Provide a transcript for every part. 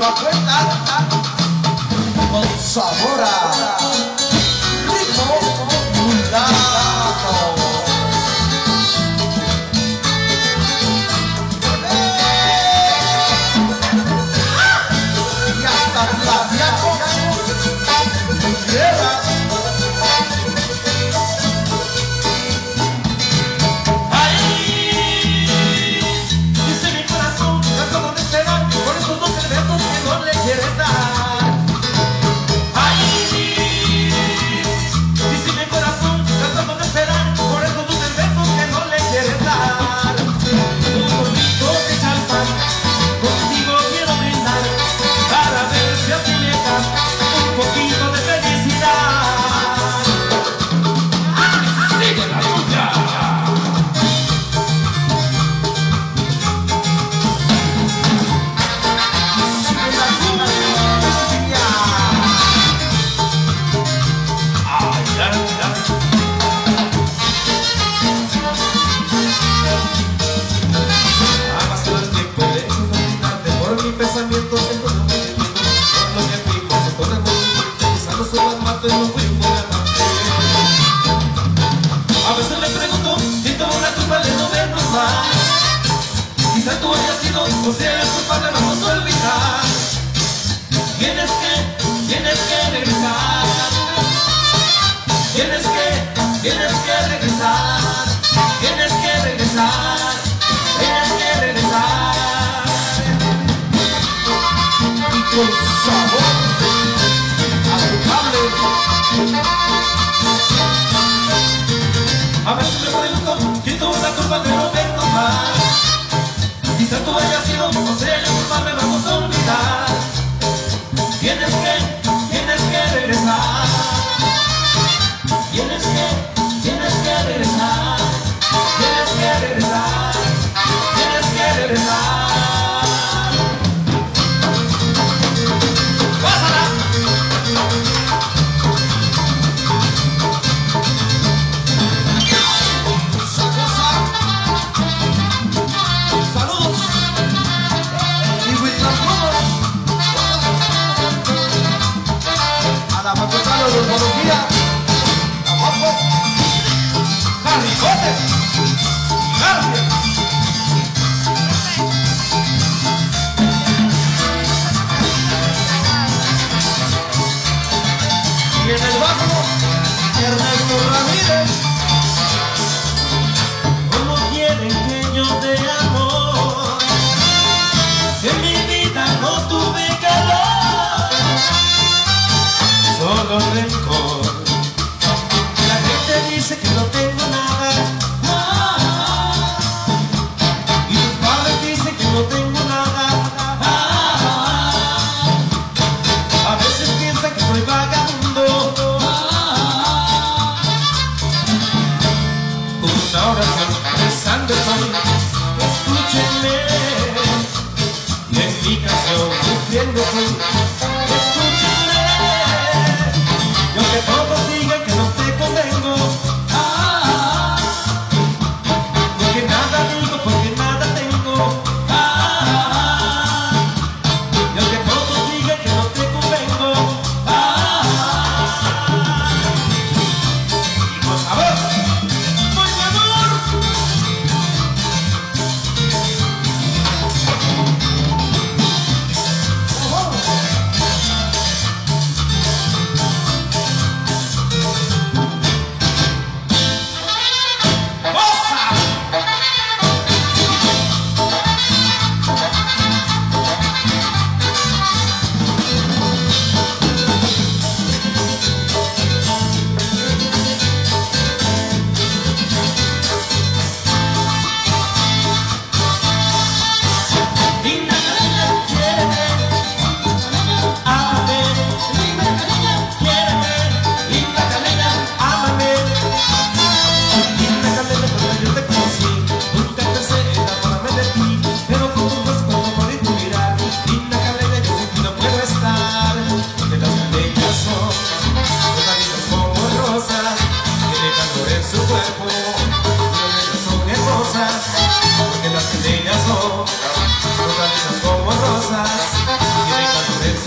Y de nueva cuenta, con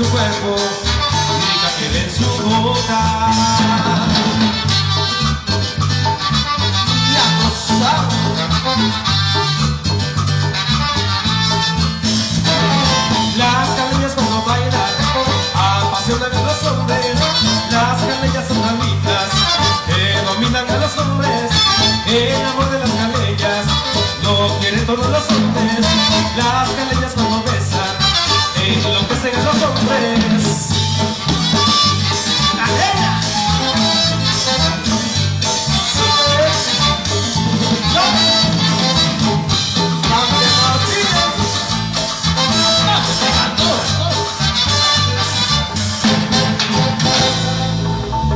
su cuerpo, que en su boca.